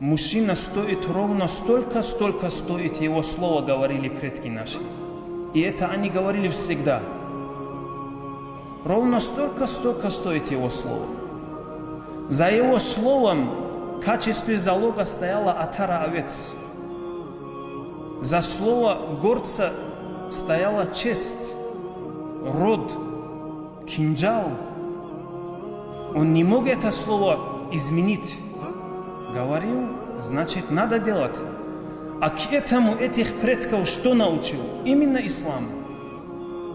мужчина стоит ровно столько, столько стоит его слово, говорили предки наши. И это они говорили всегда. Ровно столько, столько стоит его слово. За его словом в качестве залога стояла отара овец. За слово горца стояла честь, род, кинжал. Он не мог это слово изменить. Говорил, значит, надо делать. А к этому этих предков что научил? Именно ислам.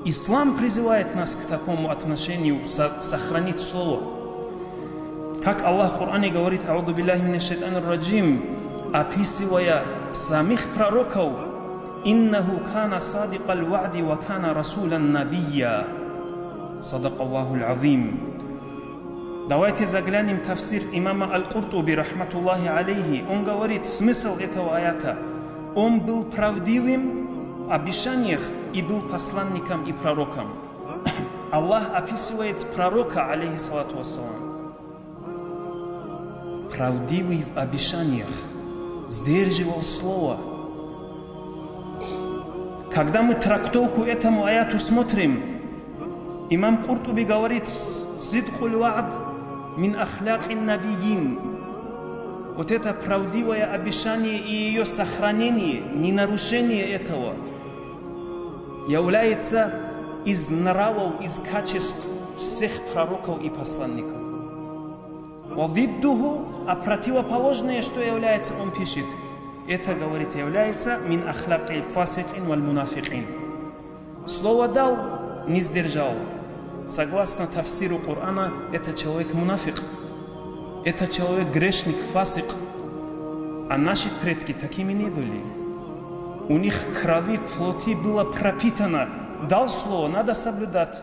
Ислам призывает нас к такому отношению, сохранить слово. Как Аллах в Коране говорит, «Ауду биллахи мина шайтан раджим», описывая самих пророков, «Иннаху кана садикал ва'ди ва кана расулян набия». Садак Аллаху азим Давайте заглянем в тафсир имама Аль-Куртуби, рахматуллахи алейхи. Он говорит, смысл этого аята. Он был правдивым в обещаниях и был посланником и пророком. Аллах описывает пророка, алейхиссалату вассалам. Правдивый в обещаниях, сдерживал слово. Когда мы трактовку этому аяту смотрим, имам Куртуби говорит, «Сидхуль ваад мин ахляк набиин». Вот это правдивое обещание и ее сохранение, не нарушение этого, является из нравов, из качеств всех пророков и посланников. Вадиддуху, а противоположное, что является, он пишет, это, говорит, является мин ахляк фасикин валь мунафикин. Слово дал, не сдержал. Согласно тафсиру Корана, это человек мунафик. Это человек грешник, фасик. А наши предки такими не были. У них крови, плоти было пропитано. Дал слово, надо соблюдать.